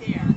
there.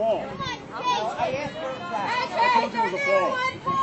I asked for a flag. I told you it was a.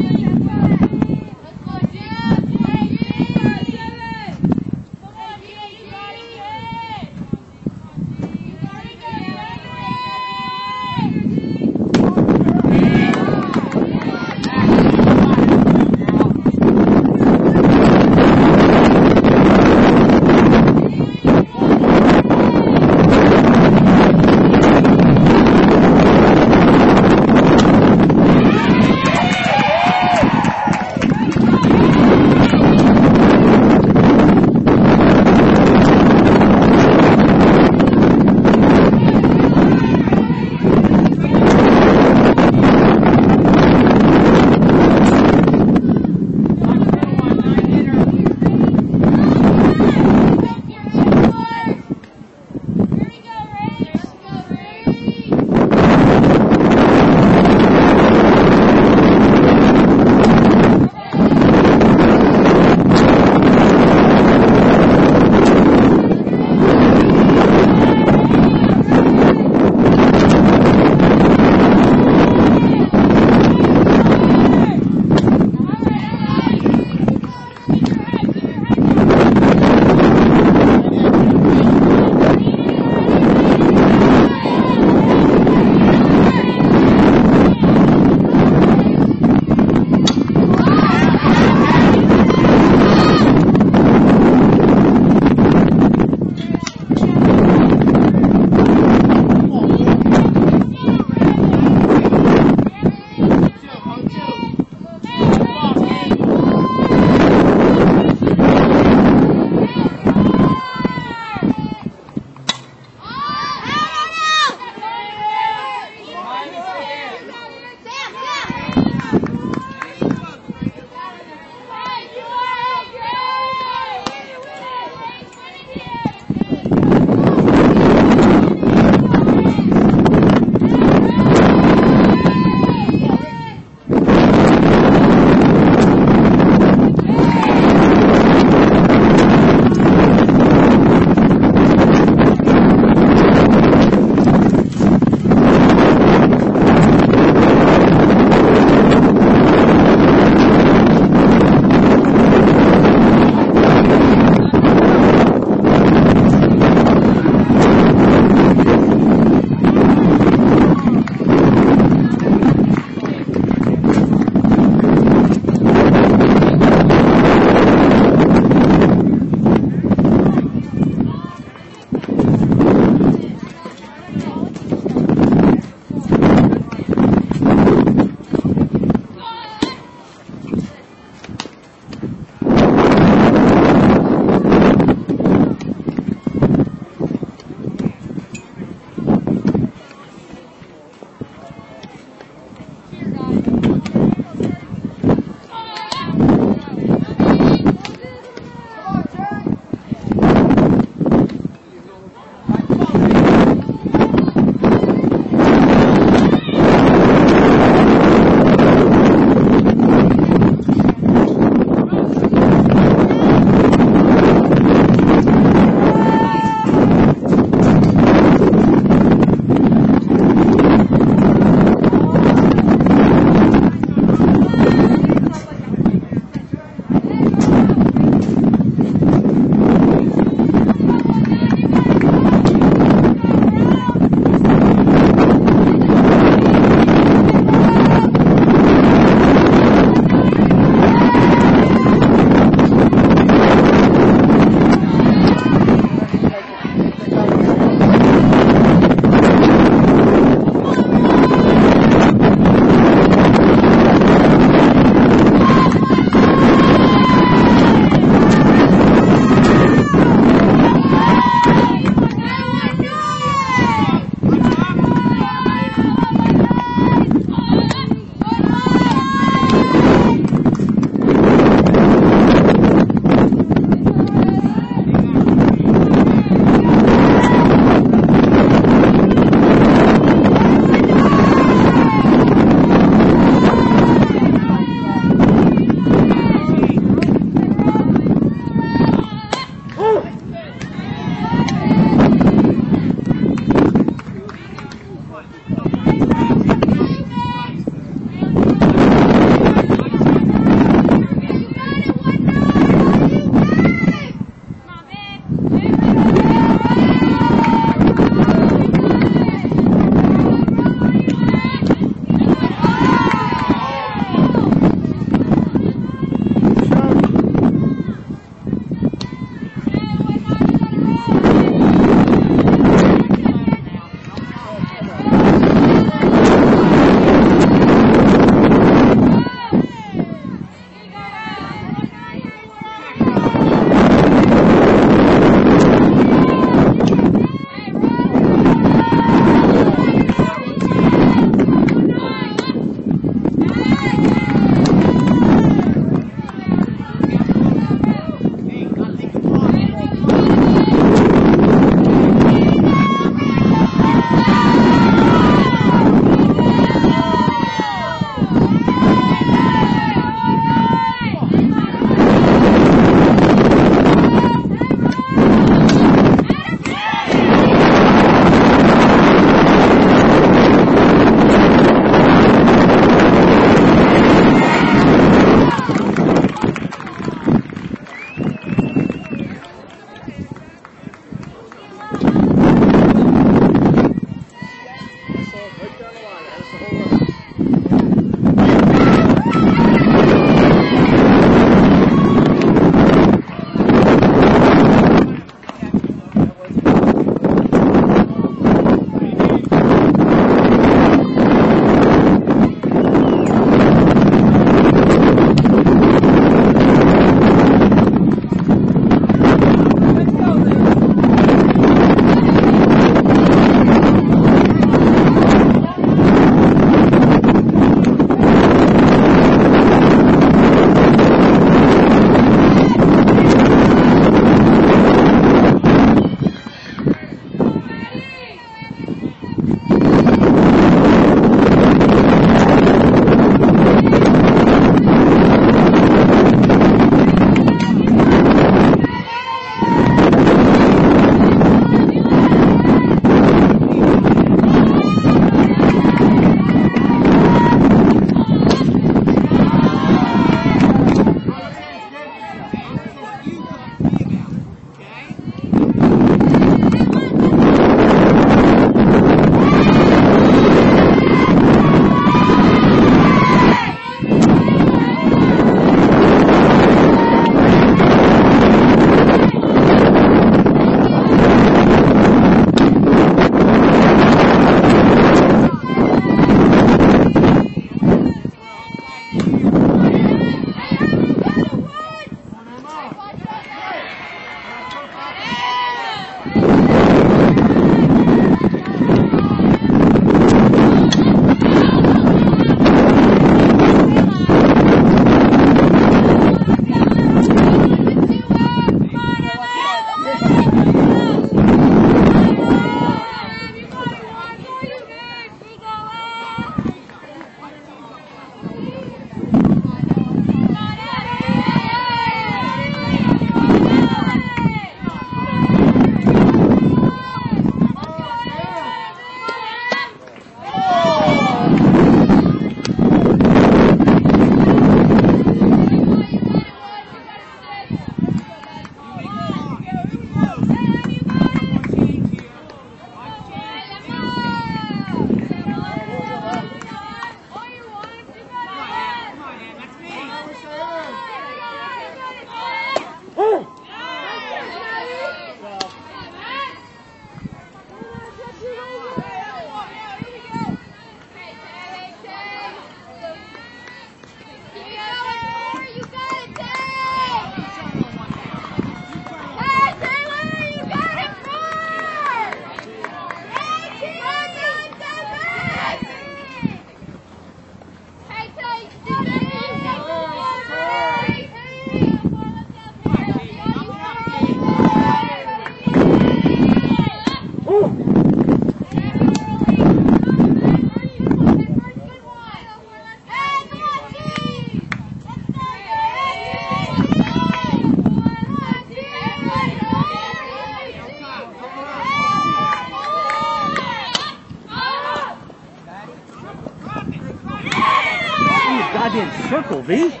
careful,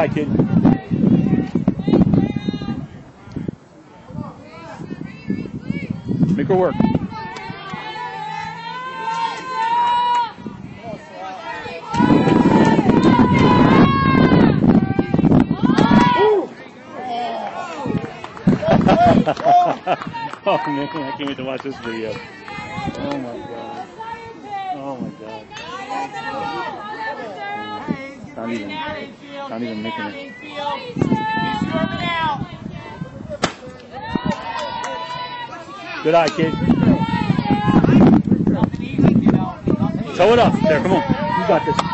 side, kid. Make her work. oh man, I can't wait to watch this video. Good eye, kid. Toe it up. There, come on. You got this.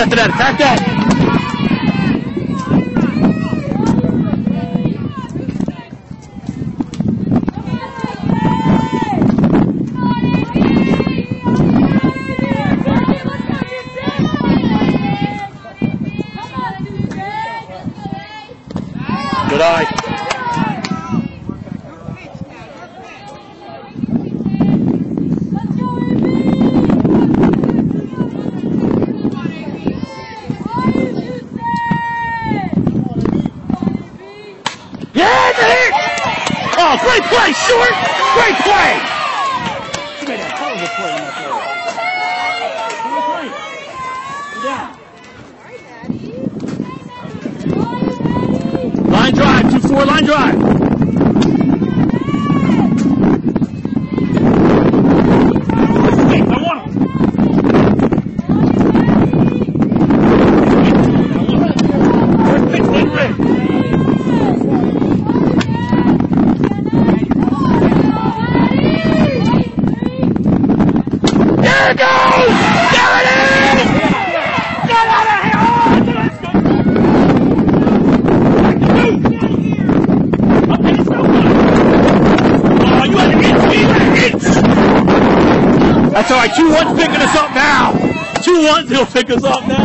Vetter Tete. play, Short! He'll us up now.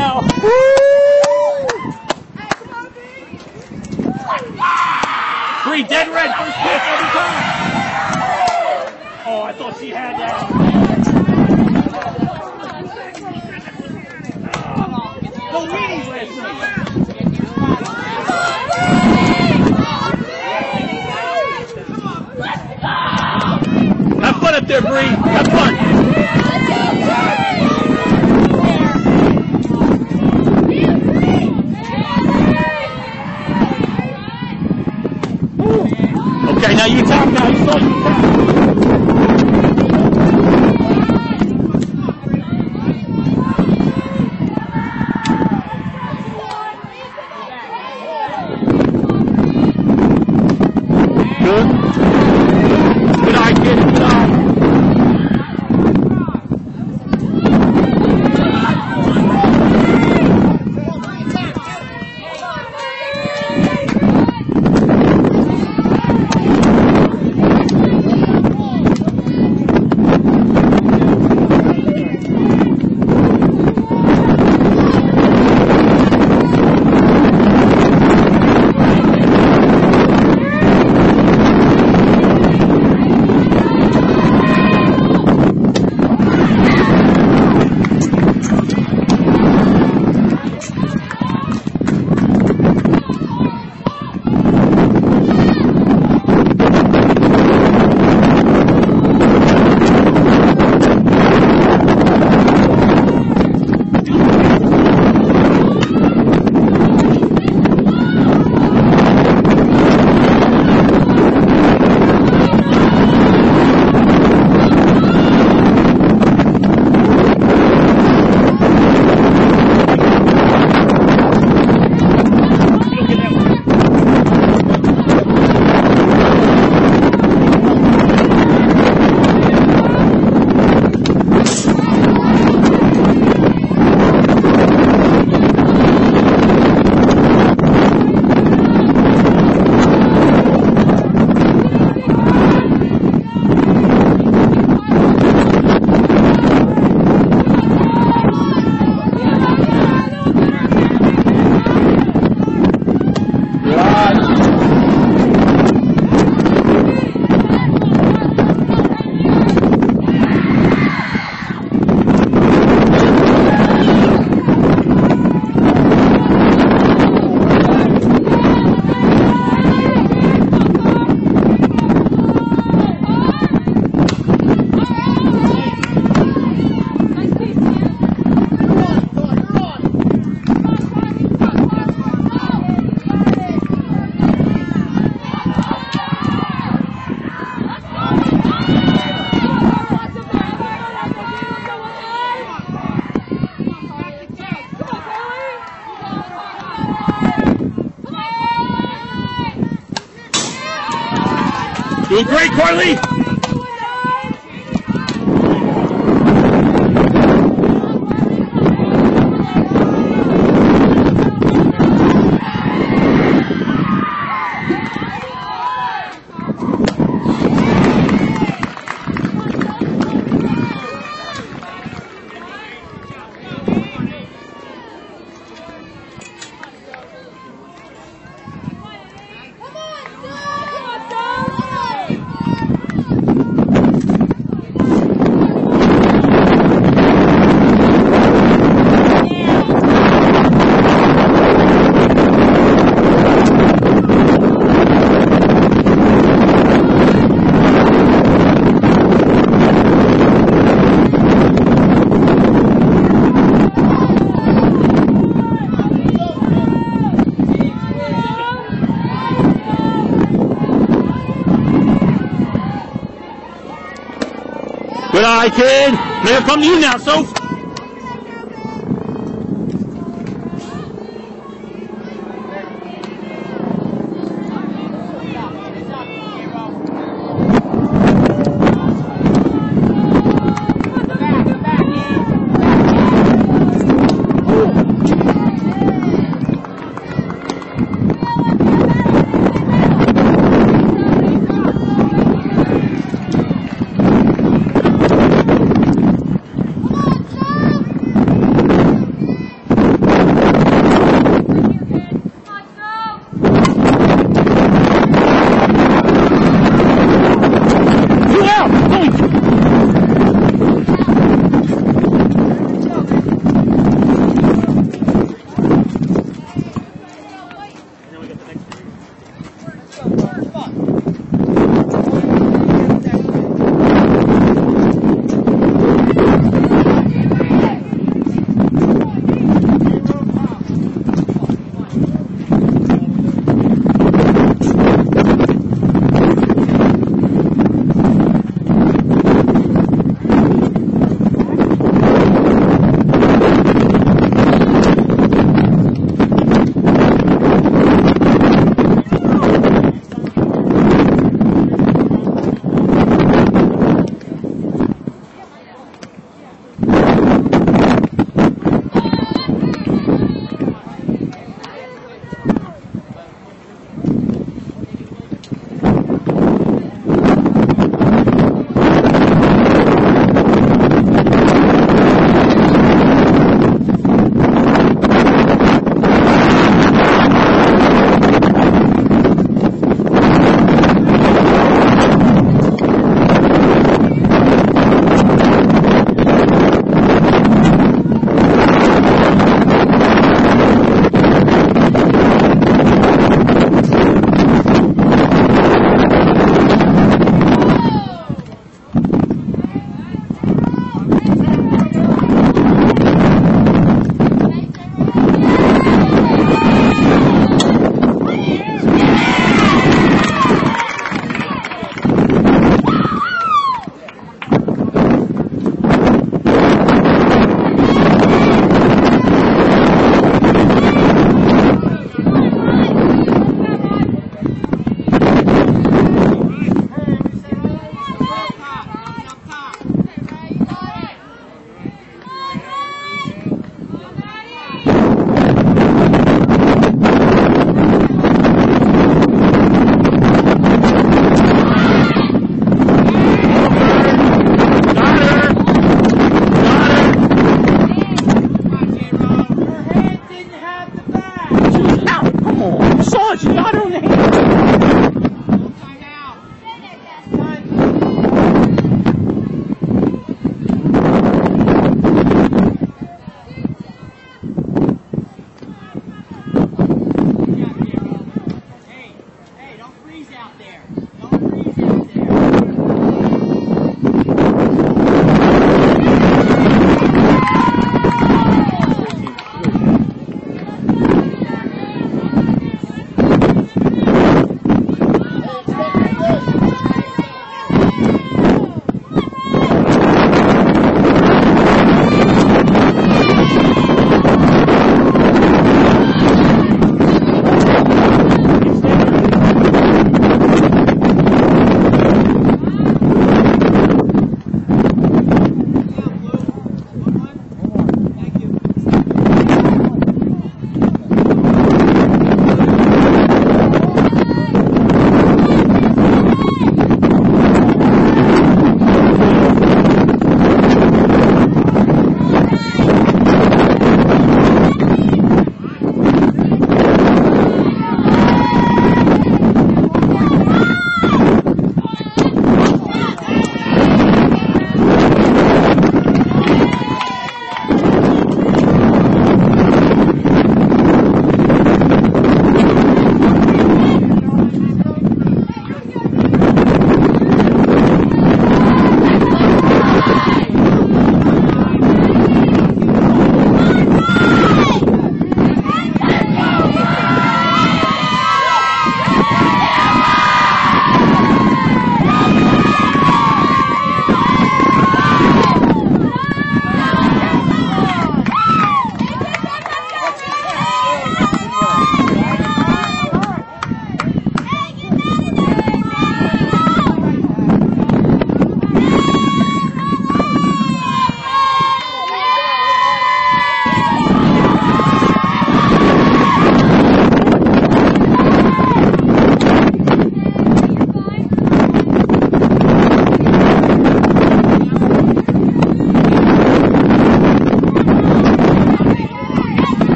Eye, kid. I come to you now, Soph?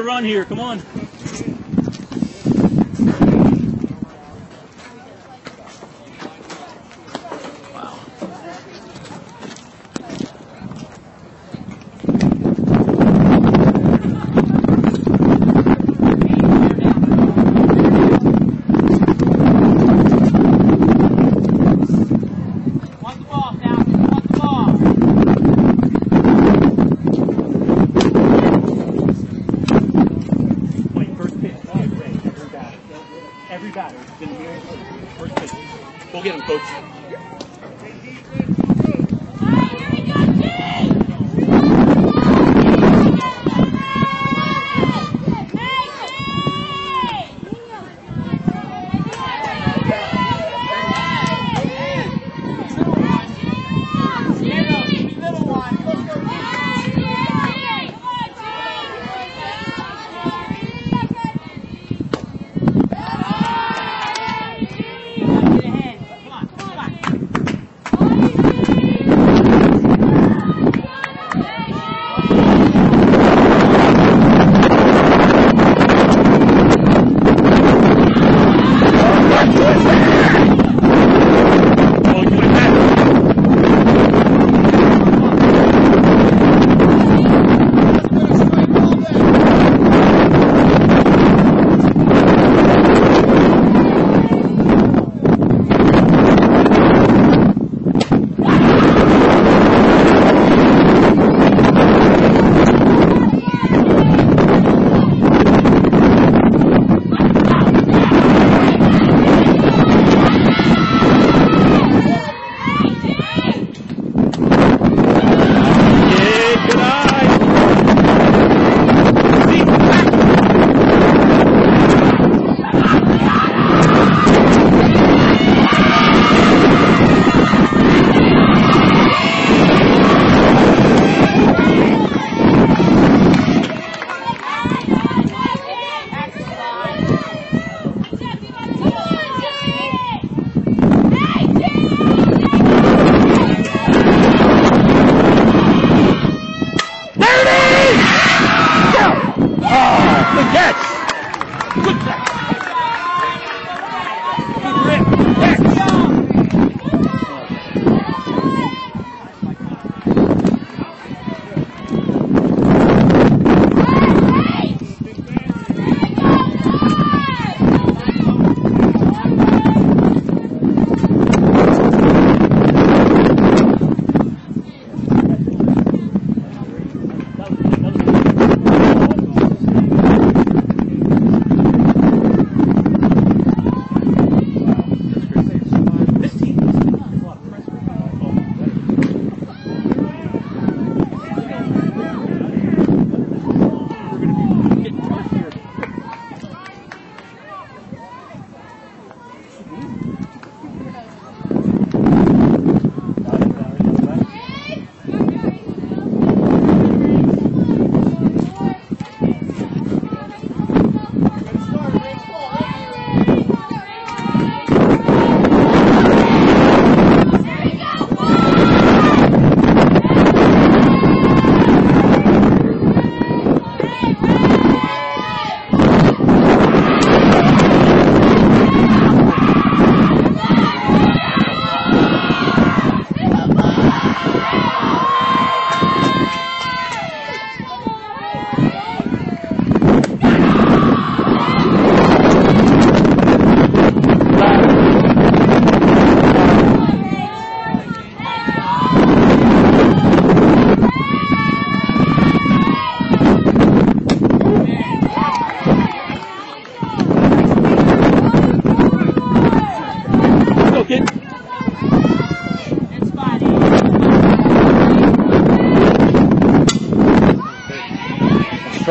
A run here. Come on.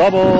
sabor.